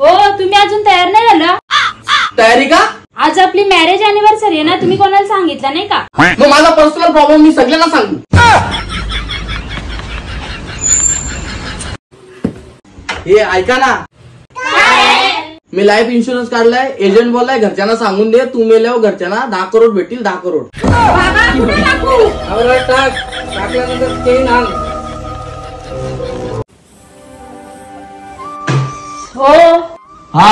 हो तुम्ही अजून तयार नाही झाला? तयारी का? आज आपली मॅरेज अॅनिव्हर्सरी आहे ना तुम्ही कोणाला सांगितलं नाही का? मग माझा पर्सनल प्रॉब्लेम मी सगळ्यांना सांगू. हे ऐका ना. मी लाईफ इन्शुरन्स काढलाय एजंट बोललाय घरच्यांना सांगून दे तू मेल्यावर घरच्यांना दहा करोड भेटतील दहा करोड. अरे टाक. टाकल्यानंतर ते आण. हो. हा?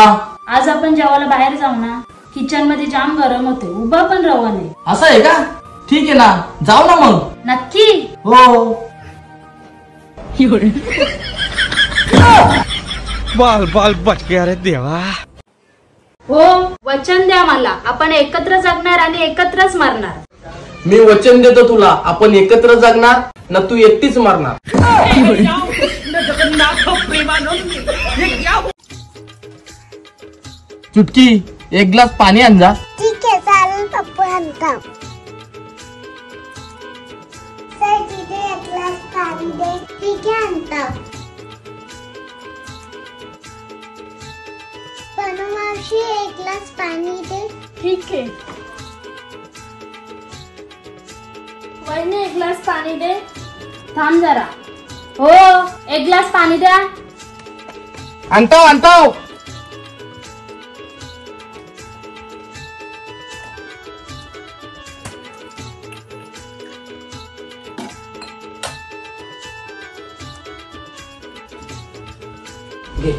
आज आपण जेवायला बाहेर जाऊ ना. किचनमध्ये जाम गरम होते. उभा पण रवा नाही असं आहे का? ठीक आहे ना. जाऊ ना मग. नक्की? हो. बाल बाल बच गया रे देवा. हो वचन द्या मला. आपण एकत्र जगणार आणि एकत्रच मरणार. मी वचन देतो तुला. आपण एकत्र जगणार ना तू एकटीच मारणार. चुटकी एक ग्लास पाणी आण जा ठीक आहे चालेल पप्पू आणता. सर तिथे एक ग्लास पाणी दे. ठीक आहे आणता. पनू मावशी एक ग्लास पाणी दे. ठीक आहे. वहिनी एक ग्लास पाणी दे. थांब जरा. हो एक ग्लास पाणी द्या. आणतो आणतो. घे.